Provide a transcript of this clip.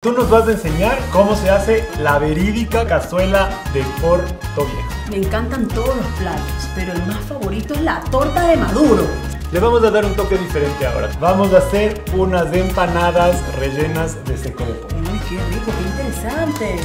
Tú nos vas a enseñar cómo se hace la verídica cazuela de Porto Viejo. Me encantan todos los platos, pero el más favorito es la torta de maduro. Le vamos a dar un toque diferente ahora. Vamos a hacer unas empanadas rellenas de seco qué rico, qué interesante.